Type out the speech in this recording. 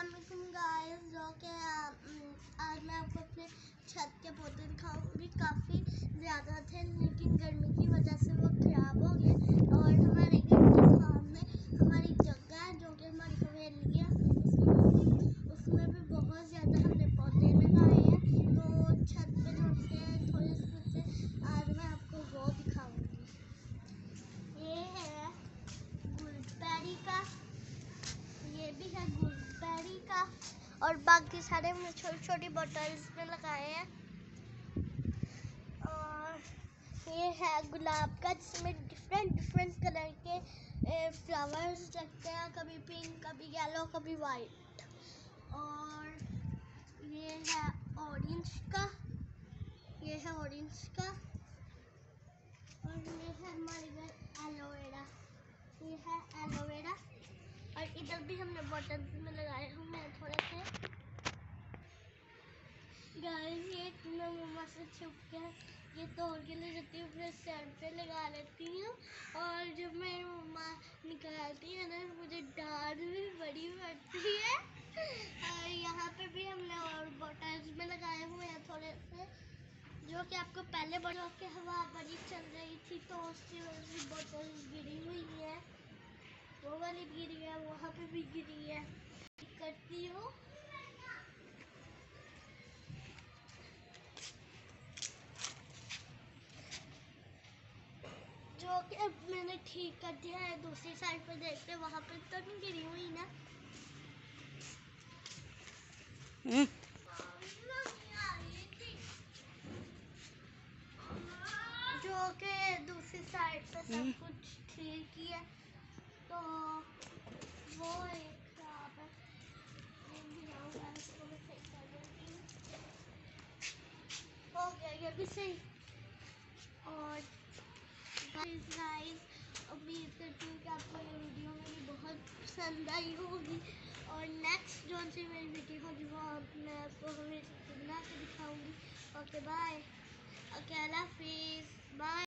Aslam guys जो कि आज मैं आपको अपने छत के पौधे दिखाऊँगी काफ़ी ज़्यादा थे, लेकिन गर्मी की वजह से वो ख़राब हो गए। और हमारे घर के सामने हमारी जगह है, जो कि हमारी हवेली है। उसमें भी बहुत ज़्यादा हमने पौधे लगाए हैं। तो छत पे जो थे थोड़े से आज मैं आपको वो दिखाऊँगी। ये है गुलबेरी का, ये भी है गुलबेरी का और बाकी सारे हमने छोटी छोटी बॉटल्स में लगाए हैं। और ये है गुलाब का, जिसमें डिफरेंट डिफरेंट कलर के फ्लावर्स लगते हैं, कभी पिंक कभी येलो कभी वाइट और ये है ऑरेंज का, ये है ऑरेंज का। और ये है हमारे घर एलोवेरा ये है एलोवेरा और इधर भी हमने बॉटल में लगाए हैं थोड़े से। गाइस ये मैं मम्मा से छुप के ये तोड़ के ले जाती हूँ अपने सर पे लगा लेती हूँ। और जब मेरी मम्मा निकालती है ना, मुझे डांट भी बड़ी पड़ती है। और यहाँ पे भी हमने और बॉटल्स में लगाए हुए हैं थोड़े से, जो कि आपको पहले बड़ों के हवा बड़ी चल रही थी तो उसकी वजह से बॉटल्स गिरी हुई है। वो वाली भी गिरी है वहाँ पे भी गिरी है। करती हूँ? जो कि अब मैंने ठीक कर दिया है दूसरी साइड पे देखते वहाँ पे तो नहीं गिरी हुई ना। हम्म, जो कि दूसरी साइड पर सब हम्म। कुछ ठीक ही है। तो वो एक खराब है सही कर। हो। गया ये भी सही। और गाइस गाइस उम्मीद करती हूँ कि आपको ये वीडियो मेरी बहुत पसंद आई होगी। और नेक्स्ट जो सी मेरी वीडियो होगी, वो आप- मैं आपको हमें बना के दिखाऊँगी। ओके बाय ओके अल्लाह हाफिज़ बाय